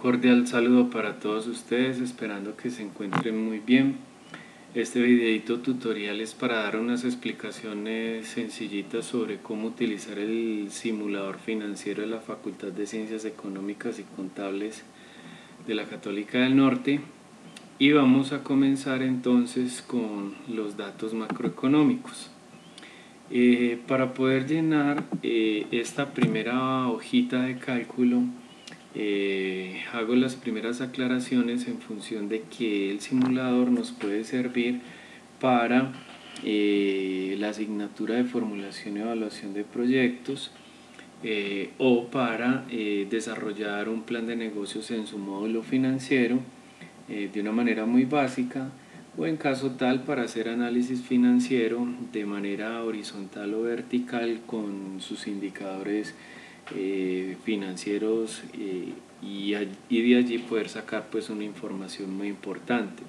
cordial saludo para todos ustedes, esperando que se encuentren muy bien. Este videito tutorial es para dar unas explicaciones sencillitas sobre cómo utilizar el simulador financiero de la Facultad de Ciencias Económicas y Contables de la Católica del Norte. Y vamos a comenzar entonces con los datos macroeconómicos. Eh, para poder llenar eh, esta primera hojita de cálculo, eh, hago las primeras aclaraciones en función de que el simulador nos puede servir para eh, la asignatura de formulación y evaluación de proyectos eh, o para desarrollar un plan de negocios en su módulo financiero de una manera muy básica o en caso tal para hacer análisis financiero de manera horizontal o vertical con sus indicadores eh, financieros eh, y, de allí poder sacar pues una información muy importante.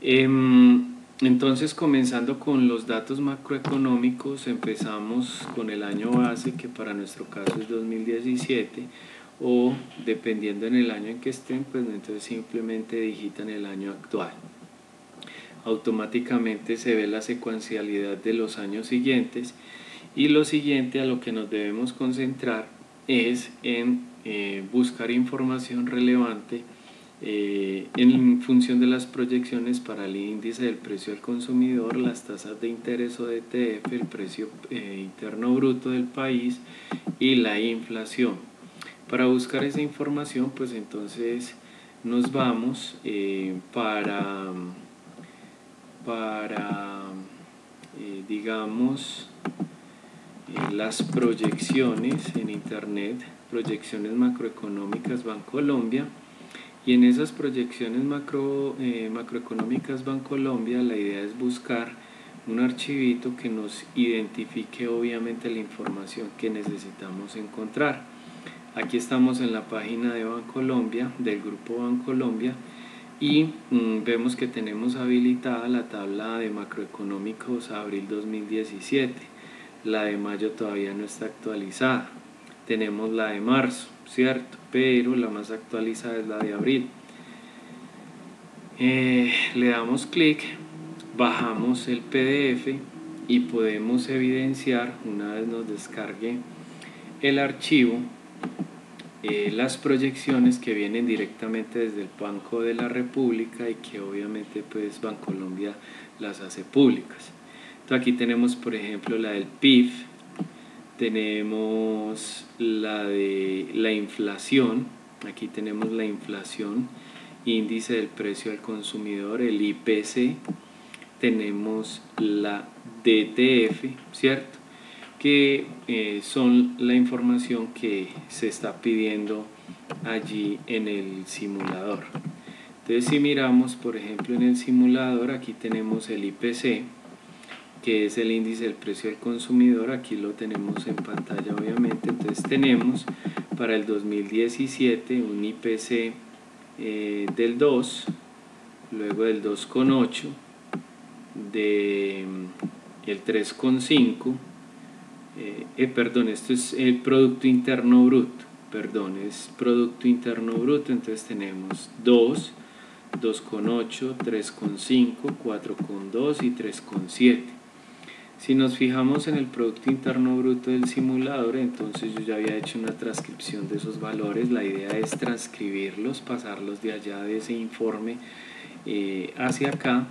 Em, entonces comenzando con los datos macroeconómicos empezamos con el año base que para nuestro caso es 2017 o dependiendo en el año en que estén pues entonces simplemente digitan el año actual automáticamente se ve la secuencialidad de los años siguientes y lo siguiente a lo que nos debemos concentrar es en eh, buscar información relevante eh, en función de las proyecciones para el índice del precio del consumidor, las tasas de interés o DTF, el precio eh, interno bruto del país y la inflación. Para buscar esa información, pues entonces nos vamos para, para digamos, las proyecciones en internet, proyecciones macroeconómicas Bancolombia y en esas proyecciones macro, eh, macroeconómicas Bancolombia la idea es buscar un archivito que nos identifique obviamente la información que necesitamos encontrar. Aquí estamos en la página de Bancolombia, del grupo Bancolombia, y mm, vemos que tenemos habilitada la tabla de macroeconómicos abril 2017 la de mayo todavía no está actualizada. Tenemos la de marzo, ¿cierto? Pero la más actualizada es la de abril. Eh, le damos clic, bajamos el PDF y podemos evidenciar, una vez nos descargue el archivo, eh, las proyecciones que vienen directamente desde el Banco de la República y que obviamente pues Bancolombia las hace públicas aquí tenemos, por ejemplo, la del PIB, tenemos la de la inflación, aquí tenemos la inflación, índice del precio al consumidor, el IPC, tenemos la DTF, ¿cierto? Que eh, son la información que se está pidiendo allí en el simulador. Entonces si miramos, por ejemplo, en el simulador, aquí tenemos el IPC, que es el índice del precio del consumidor, aquí lo tenemos en pantalla obviamente, entonces tenemos para el 2017 un IPC eh, del 2, luego del 2,8, de mm, el 3,5, eh, eh, perdón, esto es el Producto Interno Bruto, perdón, es Producto Interno Bruto, entonces tenemos 2, 2,8, 3,5, 4,2 y 3,7. Si nos fijamos en el Producto Interno Bruto del simulador, entonces yo ya había hecho una transcripción de esos valores. La idea es transcribirlos, pasarlos de allá de ese informe eh, hacia acá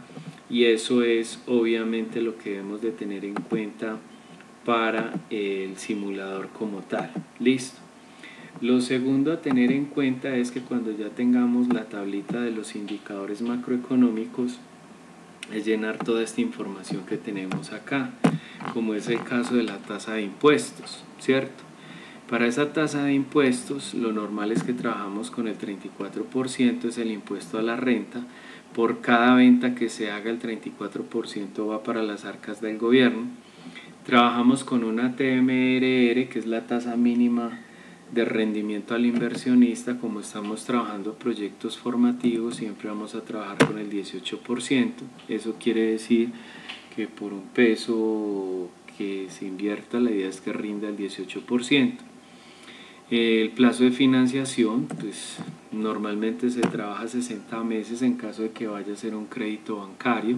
y eso es obviamente lo que debemos de tener en cuenta para el simulador como tal. Listo. Lo segundo a tener en cuenta es que cuando ya tengamos la tablita de los indicadores macroeconómicos, es llenar toda esta información que tenemos acá, como es el caso de la tasa de impuestos, ¿cierto? Para esa tasa de impuestos, lo normal es que trabajamos con el 34%, es el impuesto a la renta. Por cada venta que se haga, el 34% va para las arcas del gobierno. Trabajamos con una TMRR, que es la tasa mínima de rendimiento al inversionista, como estamos trabajando proyectos formativos, siempre vamos a trabajar con el 18%. Eso quiere decir que por un peso que se invierta, la idea es que rinda el 18%. El plazo de financiación, pues normalmente se trabaja 60 meses en caso de que vaya a ser un crédito bancario.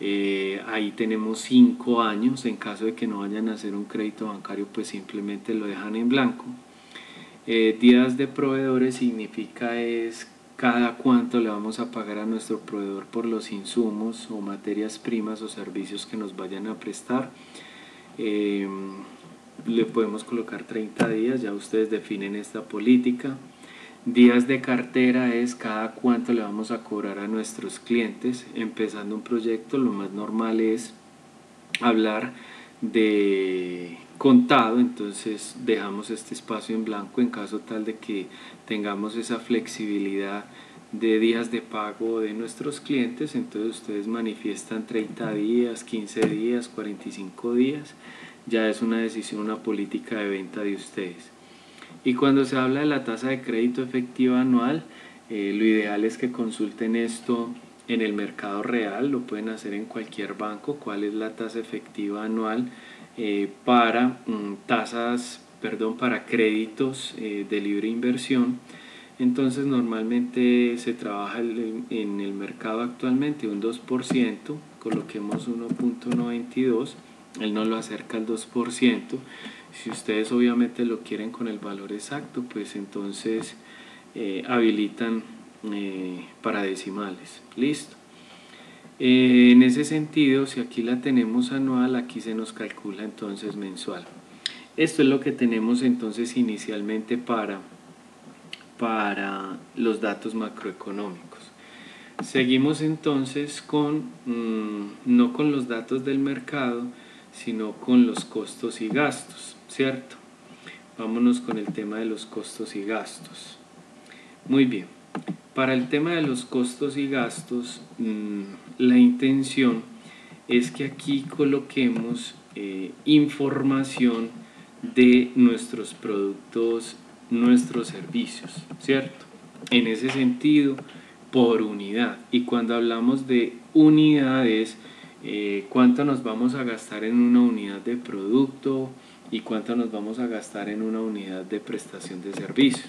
Eh, ahí tenemos 5 años, en caso de que no vayan a hacer un crédito bancario, pues simplemente lo dejan en blanco. Eh, días de proveedores significa es cada cuánto le vamos a pagar a nuestro proveedor por los insumos o materias primas o servicios que nos vayan a prestar. Eh, le podemos colocar 30 días, ya ustedes definen esta política. Días de cartera es cada cuánto le vamos a cobrar a nuestros clientes. Empezando un proyecto, lo más normal es hablar de contado, entonces dejamos este espacio en blanco en caso tal de que tengamos esa flexibilidad de días de pago de nuestros clientes, entonces ustedes manifiestan 30 días, 15 días, 45 días, ya es una decisión, una política de venta de ustedes. Y cuando se habla de la tasa de crédito efectiva anual, eh, lo ideal es que consulten esto en el mercado real, lo pueden hacer en cualquier banco, cuál es la tasa efectiva anual eh, para mm, tasas, perdón, para créditos eh, de libre inversión. Entonces normalmente se trabaja en el mercado actualmente un 2%, coloquemos 1.92, él no lo acerca al 2%. Si ustedes obviamente lo quieren con el valor exacto, pues entonces eh, habilitan para decimales. Listo. Eh, en ese sentido, si aquí la tenemos anual, aquí se nos calcula entonces mensual. Esto es lo que tenemos entonces inicialmente para, para los datos macroeconómicos. Seguimos entonces con, mm, no con los datos del mercado, sino con los costos y gastos, ¿cierto? Vámonos con el tema de los costos y gastos. Muy bien. Para el tema de los costos y gastos, mm, la intención es que aquí coloquemos eh, información de nuestros productos, nuestros servicios, ¿cierto? En ese sentido, por unidad. Y cuando hablamos de unidades, eh, cuánto nos vamos a gastar en una unidad de producto y cuánto nos vamos a gastar en una unidad de prestación de servicio.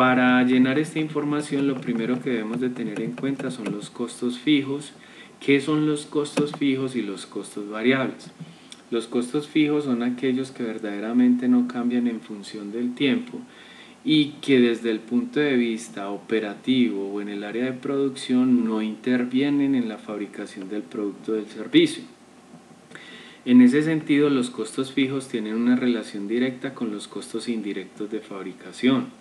Para llenar esta información lo primero que debemos de tener en cuenta son los costos fijos. ¿Qué son los costos fijos y los costos variables? Los costos fijos son aquellos que verdaderamente no cambian en función del tiempo y que desde el punto de vista operativo o en el área de producción no intervienen en la fabricación del producto o del servicio. En ese sentido, los costos fijos tienen una relación directa con los costos indirectos de fabricación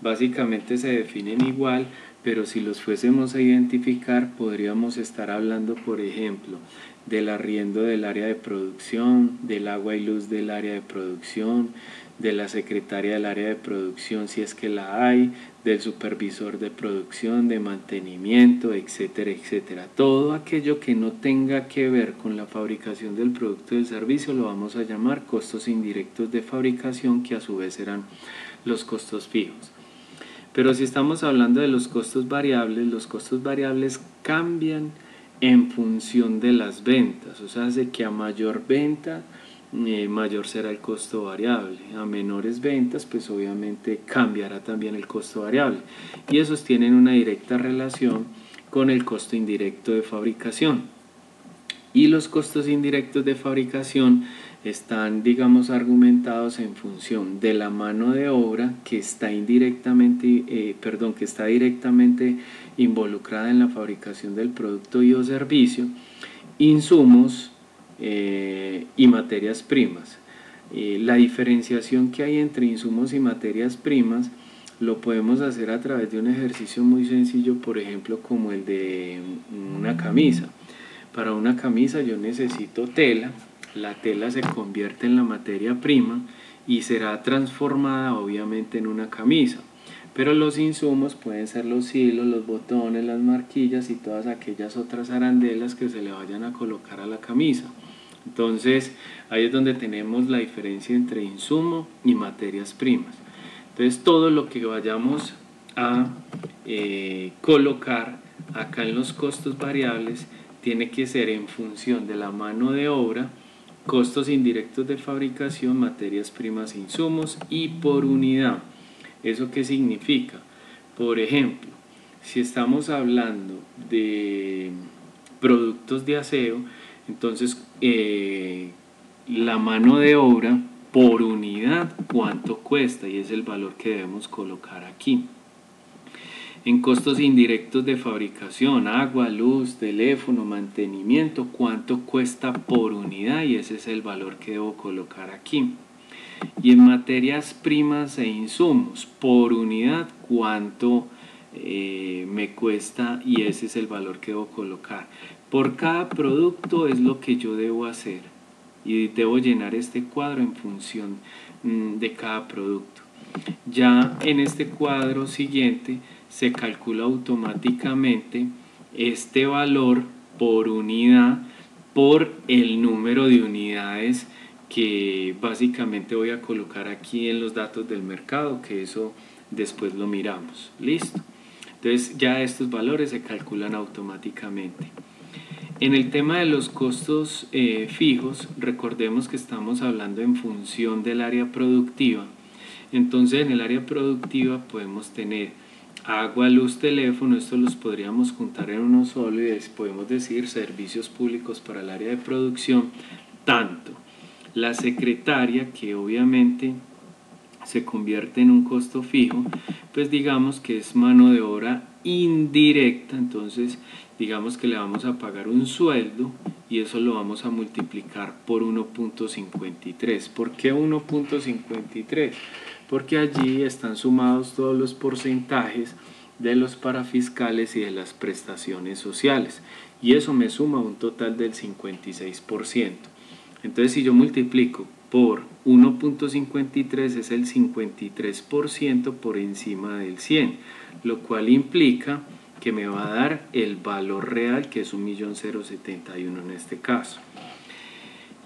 básicamente se definen igual, pero si los fuésemos a identificar podríamos estar hablando, por ejemplo, del arriendo del área de producción, del agua y luz del área de producción, de la secretaria del área de producción si es que la hay, del supervisor de producción, de mantenimiento, etcétera, etcétera. Todo aquello que no tenga que ver con la fabricación del producto y del servicio lo vamos a llamar costos indirectos de fabricación que a su vez serán los costos fijos. Pero si estamos hablando de los costos variables, los costos variables cambian en función de las ventas, o sea, hace que a mayor venta, eh, mayor será el costo variable. A menores ventas, pues obviamente cambiará también el costo variable. Y esos tienen una directa relación con el costo indirecto de fabricación. Y los costos indirectos de fabricación están, digamos, argumentados en función de la mano de obra que está indirectamente, eh, perdón, que está directamente involucrada en la fabricación del producto y o servicio, insumos eh, y materias primas. Eh, la diferenciación que hay entre insumos y materias primas lo podemos hacer a través de un ejercicio muy sencillo, por ejemplo, como el de una camisa. Para una camisa yo necesito tela, la tela se convierte en la materia prima y será transformada obviamente en una camisa. Pero los insumos pueden ser los hilos, los botones, las marquillas y todas aquellas otras arandelas que se le vayan a colocar a la camisa. Entonces ahí es donde tenemos la diferencia entre insumo y materias primas. Entonces todo lo que vayamos a eh, colocar acá en los costos variables tiene que ser en función de la mano de obra costos indirectos de fabricación, materias primas e insumos y por unidad. ¿Eso qué significa? Por ejemplo, si estamos hablando de productos de aseo, entonces eh, la mano de obra por unidad cuánto cuesta y es el valor que debemos colocar aquí. En costos indirectos de fabricación, agua, luz, teléfono, mantenimiento, cuánto cuesta por unidad y ese es el valor que debo colocar aquí. Y en materias primas e insumos, por unidad, cuánto eh, me cuesta y ese es el valor que debo colocar. Por cada producto es lo que yo debo hacer y debo llenar este cuadro en función mm, de cada producto. Ya en este cuadro siguiente se calcula automáticamente este valor por unidad por el número de unidades que básicamente voy a colocar aquí en los datos del mercado, que eso después lo miramos. Listo. Entonces ya estos valores se calculan automáticamente. En el tema de los costos eh, fijos, recordemos que estamos hablando en función del área productiva. Entonces en el área productiva podemos tener agua, luz, teléfono, esto los podríamos juntar en uno solo y podemos decir servicios públicos para el área de producción, tanto la secretaria, que obviamente se convierte en un costo fijo, pues digamos que es mano de obra indirecta, entonces digamos que le vamos a pagar un sueldo y eso lo vamos a multiplicar por 1.53. ¿Por qué 1.53? Porque allí están sumados todos los porcentajes de los parafiscales y de las prestaciones sociales y eso me suma un total del 56%. Entonces si yo multiplico por 1.53 es el 53% por encima del 100, lo cual implica que me va a dar el valor real que es 1.071 en este caso.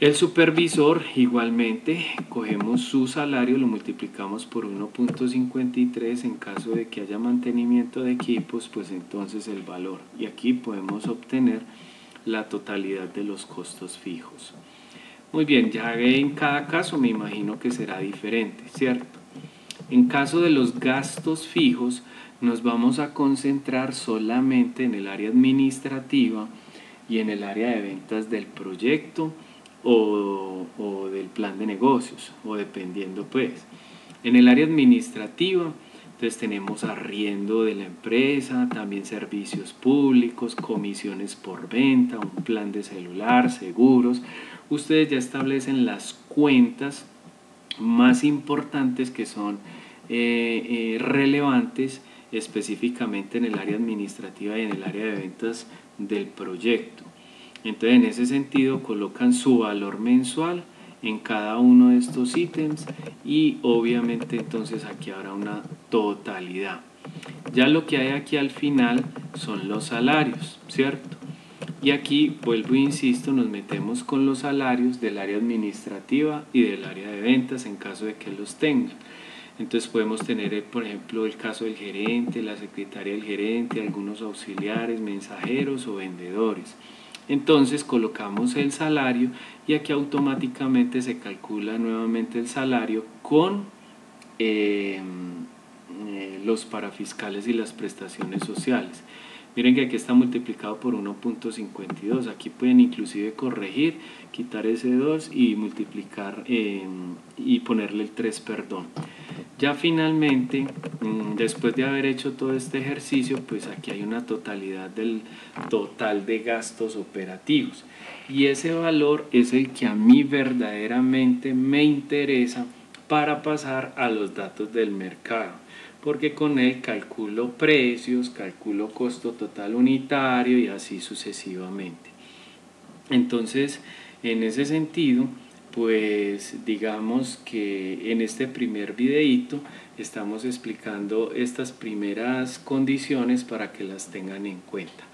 El supervisor igualmente cogemos su salario, lo multiplicamos por 1.53 en caso de que haya mantenimiento de equipos, pues entonces el valor. Y aquí podemos obtener la totalidad de los costos fijos. Muy bien, ya en cada caso me imagino que será diferente, ¿cierto? En caso de los gastos fijos, nos vamos a concentrar solamente en el área administrativa y en el área de ventas del proyecto o, del plan de negocios, o dependiendo pues. En el área administrativa, entonces tenemos arriendo de la empresa, también servicios públicos, comisiones por venta, un plan de celular, seguros, ustedes ya establecen las cuentas más importantes que son eh, eh, relevantes específicamente en el área administrativa y en el área de ventas del proyecto. Entonces en ese sentido colocan su valor mensual en cada uno de estos ítems y obviamente entonces aquí habrá una totalidad. Ya lo que hay aquí al final son los salarios, ¿cierto? Y aquí, vuelvo e insisto, nos metemos con los salarios del área administrativa y del área de ventas en caso de que los tenga. Entonces podemos tener, eh, por ejemplo, el caso del gerente, la secretaria del gerente, algunos auxiliares, mensajeros o vendedores. Entonces colocamos el salario y aquí automáticamente se calcula nuevamente el salario con eh, eh, los parafiscales y las prestaciones sociales. Miren que aquí está multiplicado por 1.52. Aquí pueden inclusive corregir, quitar ese 2 y multiplicar em, y ponerle el 3, perdón. Ya finalmente, mm, después de haber hecho todo este ejercicio, pues aquí hay una totalidad del total de gastos operativos. Y ese valor es el que a mí verdaderamente me interesa para pasar a los datos del mercado porque con él calculo precios, calculo costo total unitario y así sucesivamente. Entonces, en ese sentido, pues digamos que en este primer videíto estamos explicando estas primeras condiciones para que las tengan en cuenta.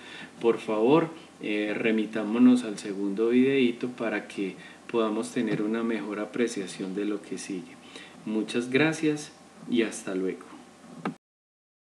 Por favor, eh, remitámonos al segundo videíto para que podamos tener una mejor apreciación de lo que sigue. Muchas gracias y hasta luego.